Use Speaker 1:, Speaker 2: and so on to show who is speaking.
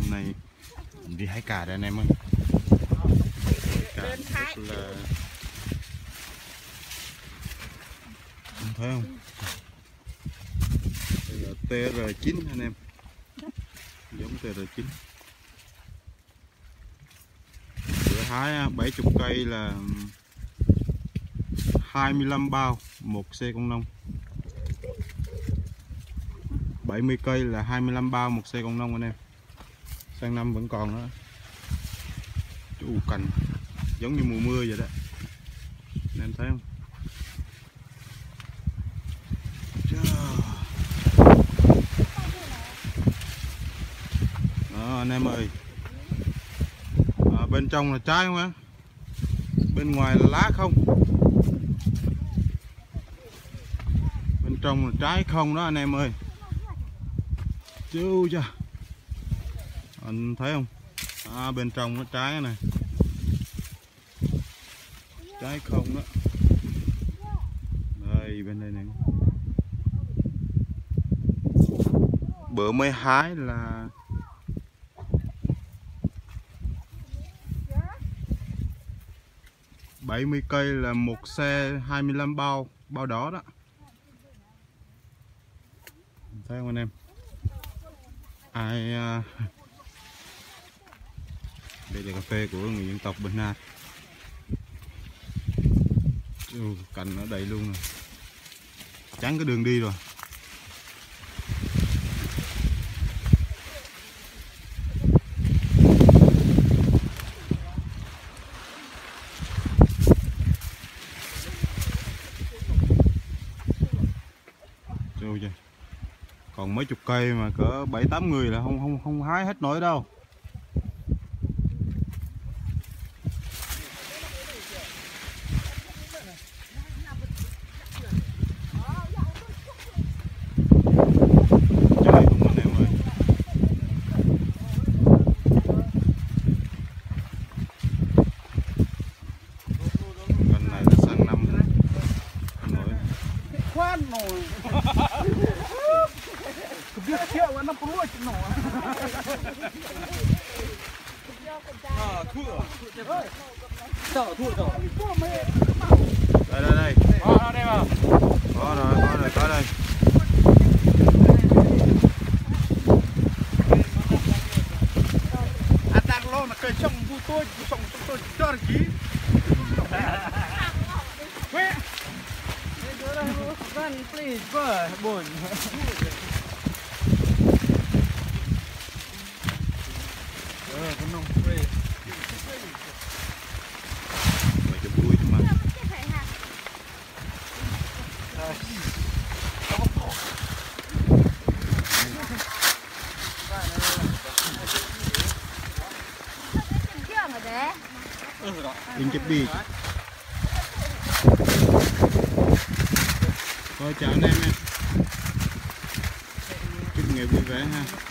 Speaker 1: hôm nay mình đi hái cà đây anh em ơi. Cà rất là Anh thấy không? Đây là TR9 anh em. Giống TR9 bữa hái á, 70 cây là 25 bao một xe công nông. 70 cây là 25 bao một xe công nông anh em sang năm vẫn còn đó. Chú cành giống như mùa mưa vậy đó. Anh em thấy không? Đó anh em ơi. À, bên trong là trái không á? Bên ngoài là lá không? Bên trong là trái không đó anh em ơi. Chú cha anh thấy không? À, bên trong nó trái này. Trái không đó. Đây bên đây này bữa mới hái là bảy mươi cây là một xe 25 bao bao đó đó. Thấy không anh em? Ai uh, đây là cà phê của người dân tộc Bình Na cành nó đầy luôn rồi chắn cái đường đi rồi. Còn mấy chục cây mà cỡ bảy tám người là không không không hái hết nổi đâu trời không anh em ơi Cành này là sang năm không nổi
Speaker 2: biết thiệu nó có lúa chứ nổi à thua sợ thua rồi
Speaker 1: đây đây đây
Speaker 2: à đây mà
Speaker 1: có rồi có rồi có đây
Speaker 2: à đang lo cây trong vu tôi trong Run, please, bro. Buồn. Ờ, con nông quê.
Speaker 1: mấy chục đuôi chứ mà Đinh chấp đi Coi chào anh em nha. Chúc ngày vui vẻ ha.